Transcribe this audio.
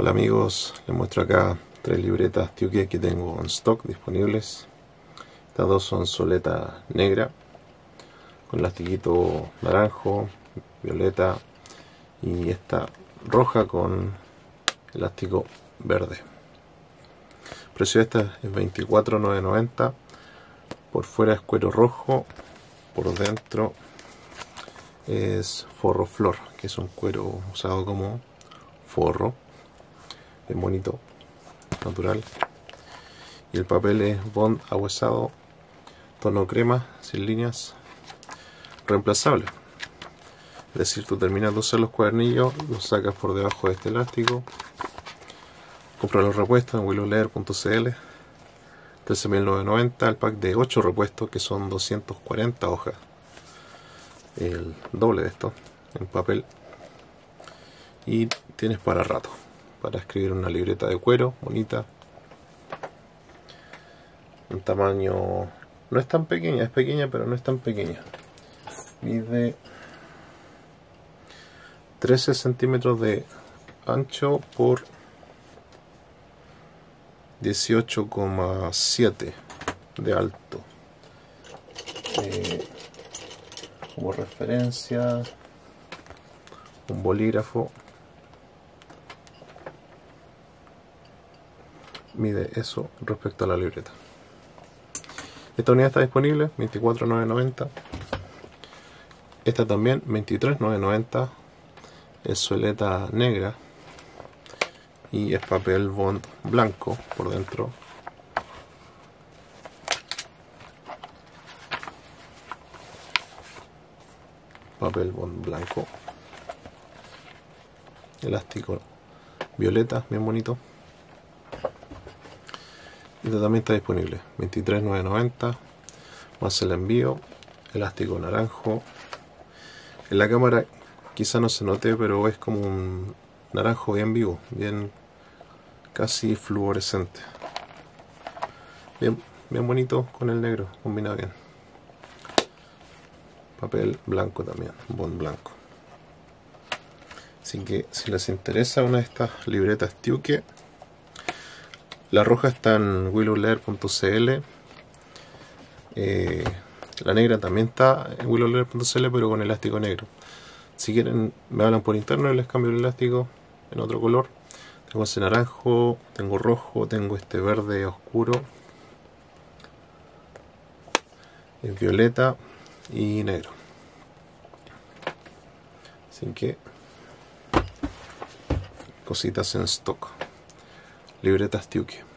Hola amigos, les muestro acá tres libretas Tiuque que tengo en stock disponibles. Estas dos son soleta negra con elastiquito naranjo, violeta y esta roja con elástico verde. El precio de esta es 24.990. Por fuera es cuero rojo, por dentro es forro flor, que es un cuero usado como forro es bonito, natural. Y el papel es bond ahuesado, tono crema, sin líneas, reemplazable. Es decir, tú terminas de usar los cuadernillos, los sacas por debajo de este elástico, compras los repuestos en willowleather.cl 13.990 el pack de 8 repuestos que son 240 hojas el doble de esto en papel y tienes para rato para escribir una libreta de cuero bonita. Un tamaño no es tan pequeña, es pequeña pero no es tan pequeña. Mide 13 centímetros de ancho por 18,7 de alto. Eh, como referencia un bolígrafo mide eso respecto a la libreta. Esta unidad está disponible, 24.990. Esta también, 23.990. Es sueleta negra y es papel bond blanco por dentro. Papel bond blanco. Elástico violeta, bien bonito. Este también está disponible, 23.990 más el envío, elástico naranjo. En la cámara quizá no se note, pero es como un naranjo bien vivo, bien casi fluorescente. Bien, bien bonito con el negro, combina bien. Papel blanco también, bond blanco. Así que si les interesa una de estas libretas Tiuque, la roja está en willowleather.cl. Eh, la negra también está en willowleather.cl, pero con elástico negro. Si quieren, me hablan por interno y les cambio el elástico en otro color. Tengo ese naranjo, tengo rojo, tengo este verde oscuro, el violeta y negro. Así que cositas en stock libretas Tiuque.